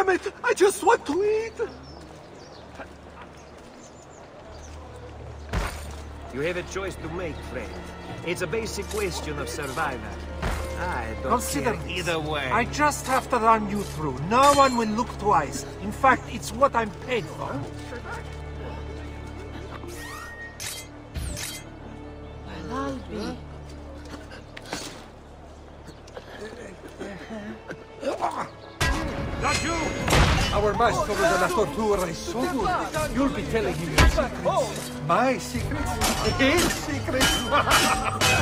Damn it! I just want to eat! You have a choice to make, friend. It's a basic question of survival. I don't Consider care either way. I just have to run you through. No one will look twice. In fact, it's what I'm paid for. Well, I'll be. Ah! Our master of the tortura so good. You'll be telling him your secrets. My secrets? His secrets?